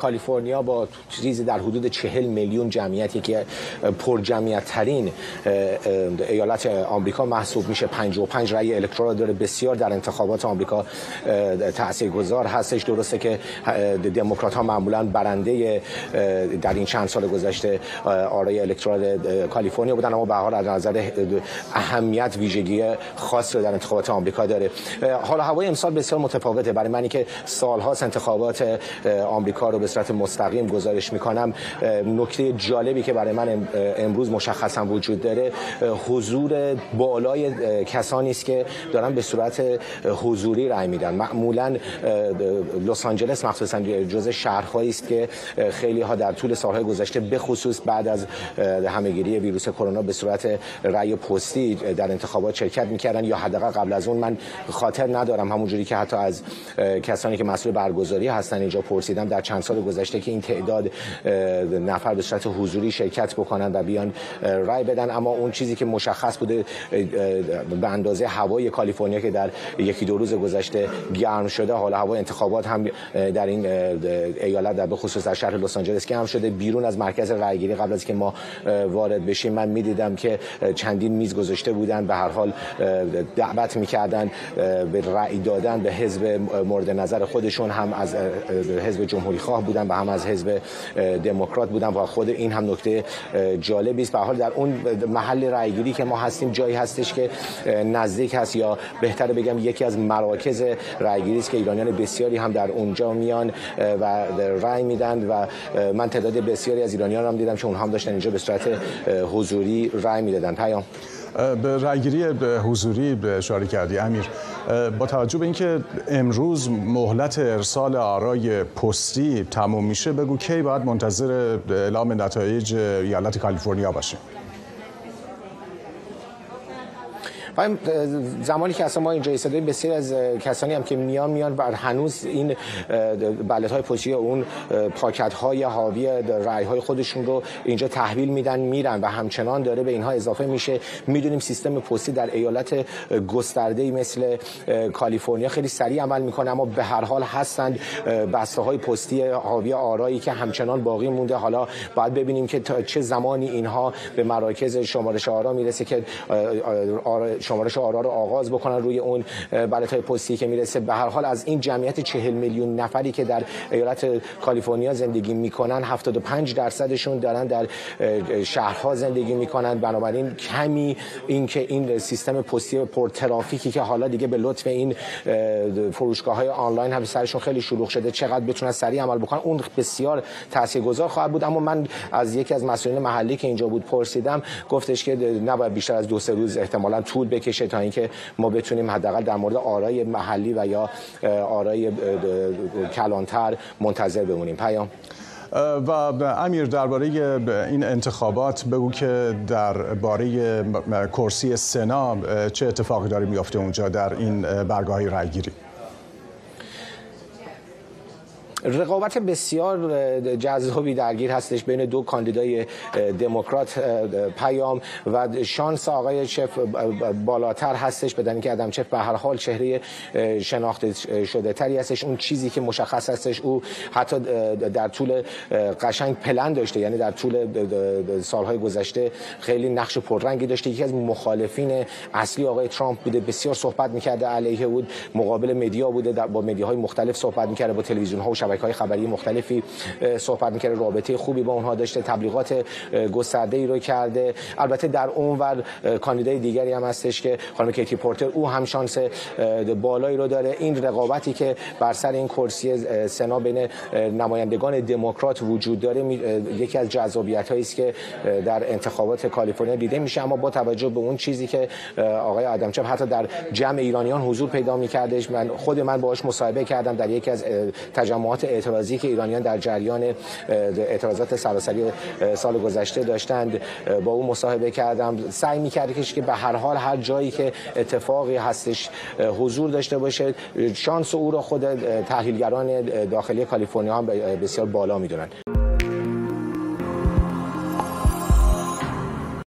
کالیفرنیا با چیزی در حدود چهل میلیون جمعیتی که پر جمعیت ترین ایالت آمریکا محسوب میشه. 55 رأی الکترال داره. بسیار در انتخابات آمریکا تاثیرگذار هستش. درسته که دموکرات ها معمولا برنده در این چند سال گذشته آرای الکترال کالیفرنیا بودن. اما به حال از نظر اهمیت ویژگی خاص رو در انتخابات آمریکا داره. حالا هوای امسال بسیار متفاوته. برای منی که سالهاست انتخابات آمریکا رو به صورت مستقیم گزارش می‌کنم. نکته جالبی که برای من امروز مشخصا وجود داره حضور بالای کسانی است که دارن به صورت حضوری رای میدن. معمولا لس آنجلس مخصوصا جزء شهرهایی است که خیلی ها در طول سالهای گذشته به خصوص بعد از همهگیری ویروس کرونا به صورت رای پستی در انتخابات شرکت می‌کردن یا حداقل قبل از اون من خاطر ندارم. همونجوری که حتی از کسانی که مسئول برگزاری هستن اینجا پرسیدم در چند سال گذشته که این تعداد نفر به صورت حضوری شرکت بکنن و بیان رای بدن. اما اون چیزی که مشخص بوده به اندازه هوای کالیفرنیا که در یکی دو روز گذشته گرم شده حالا هوا انتخابات هم در این ایالت در خصوص در شهر لس آنجلس گرم شده. بیرون از مرکز رایگیری قبل از که ما وارد بشیم من می‌دیدم که چندین میز گذاشته بودن. به هر حال دعوت می‌کردن به رأی دادن به حزب مورد نظر خودشون هم از حزب جمهوری خواه بودن و هم از حزب دموکرات بودن و خود این هم نکته جالبی است. به حال در اون محل رأیگیری که ما هستیم جایی هستش که نزدیک هست یا بهتر بگم یکی از مراکز رأیگیری است که ایرانیان بسیاری هم در اونجا میان و رأی میدن و من تعداد بسیاری از ایرانیان هم دیدم که اونها هم داشتن اینجا به صورت حضوری رأی می‌دادن. پیام. به رأیگیری حضوری اشاره کردی. امیر با توجه به اینکه امروز مهلت ارسال آرای پستی تموم میشه بگو کی باید منتظر اعلام نتایج ایالت کالیفرنیا باشیم زمانی که اصلا ما اینجا ایستادیم بسیار از کسانی هم که میان میان بر هنوز این بلت های پشتی اون پاکت های حاوی رای های خودشون رو اینجا تحویل میدن میرن و همچنان داره به اینها اضافه میشه. می‌دونیم سیستم پستی در ایالت گسترده مثل کالیفرنیا خیلی سریع عمل می‌کنه اما به هر حال هستند بسته های پستی حاوی آرایی که همچنان باقی مونده. حالا باید ببینیم که تا چه زمانی اینها به مراکز شمارش آرا می‌رسه که شمارش آرا رو آغاز بکنن روی اون بلت های پستی که می‌رسه. به هر حال از این جمعیت چهل میلیون نفری که در ایالت کالیفرنیا زندگی می‌کنن 75 درصدشون دارن در شهرها زندگی می‌کنن. بنابراین کمی اینکه این سیستم پستی پر ترافیکی که حالا دیگه به لطف این فروشگاه های آنلاین هم سرشون خیلی شلوغ شده چقدر بتونن سریع عمل بکنن اون بسیار تاثیرگذار خواهد بود. اما من از یکی از مسئولین محلی که اینجا بود پرسیدم گفتش که نباید بیشتر از دو سه روز احتمالاً طول بکشه تا اینکه ما بتونیم حداقل در مورد آرای محلی و یا آرای کلانتر منتظر بمونیم. پیام. و امیر درباره این انتخابات بگو که درباره کرسی سنا چه اتفاقی داره میافته اونجا در این برگاه رایگیری؟ رقابت بسیار جذابی درگیر هستش بین دو کاندیدای دموکرات پیام و شانس آقای چف بالاتر هستش بدن که ادم چف به هر حال چهره شناخته شده تری هستش. اون چیزی که مشخص هستش او حتی در طول قشنگ پلن داشته. یعنی در طول سالهای گذشته خیلی نقش پررنگی داشته. یکی از مخالفین اصلی آقای ترامپ بوده بسیار صحبت می‌کرده علیه بود مقابل مدیا بوده با مدیاهای مختلف صحبت می‌کرده با تلویزیون ها و شبکه های خبری مختلفی صحبت می‌کرده رابطه خوبی با اونها داشته تبلیغات گسترده ای رو کرده. البته در اونور کاندیدای دیگری هم هستش که خانم کیتی پورتر او هم شانس بالایی رو داره. این رقابتی که بر سر این کرسی سنا بین نمایندگان دموکرات وجود داره یکی از جذابیت هایی است که در انتخابات کالیفرنیا دیده میشه. اما با توجه به اون چیزی که آقای آدمچپ حتی در جمع ایرانیان حضور پیدا میکردش من خود من باهاش مصاحبه کردم در یکی از تجمعات اعتراضی که ایرانیان در جریان اعتراضات سراسری سال گذشته داشتند با او مصاحبه کردم. سعی می‌کرد که به هر حال هر جایی که اتفاقی هستش حضور داشته باشه. شانس او را خود تحلیلگران داخلی کالیفرنیا هم بسیار بالا می‌دونن